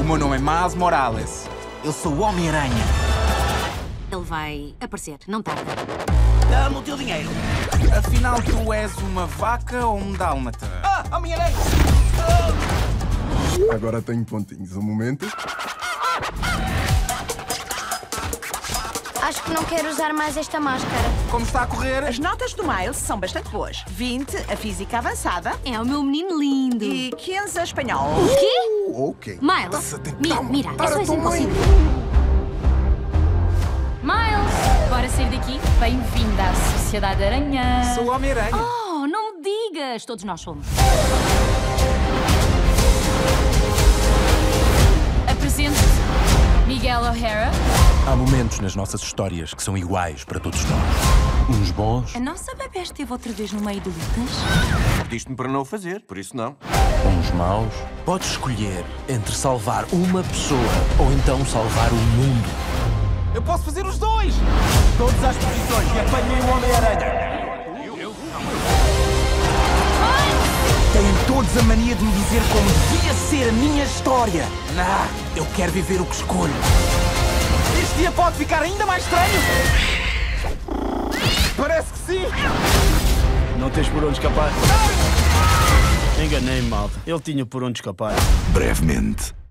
O meu nome é Miles Morales. Eu sou o Homem-Aranha. Ele vai aparecer, não tarda. Dá-me o teu dinheiro. Afinal, tu és uma vaca ou um dálmata? Ah, Homem-Aranha! Agora tenho pontinhos. Um momento. Acho que não quero usar mais esta máscara. Como está a correr? As notas do Miles são bastante boas. 20 a física avançada É o meu menino lindo. e 15 a espanhol. O quê? Ok. Miles, mira, mira, isso é impossível. Miles, bora sair daqui? Bem-vindo à Sociedade Aranha. Sou o Homem-Aranha. Oh, não me digas! Todos nós somos. Apresento-te Miguel O'Hara. Há momentos nas nossas histórias que são iguais para todos nós. Uns bons, A nossa bebê esteve outra vez no meio de lutas. Pediste-me para não o fazer, por isso não. uns maus. Podes escolher entre salvar uma pessoa ou então salvar o mundo. Eu posso fazer os dois! Todas as posições e apanhem o Homem-Aranha. Têm todos a mania de me dizer como devia ser a minha história. Nah, eu quero viver o que escolho. Este dia pode ficar ainda mais estranho. Parece que sim. Não tens por onde escapar? Enganei-me, malta. Ele tinha por onde escapar. Brevemente.